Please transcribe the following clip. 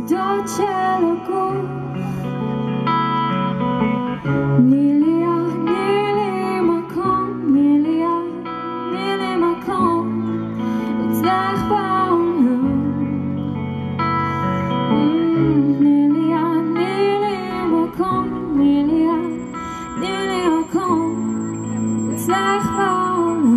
questo cielo con Nilia, Nilia Macon, Nilia, Nilia Macon, it's like bound. Nilia, Nilia Macon, Nilia, Nilia Macon, it's like bound.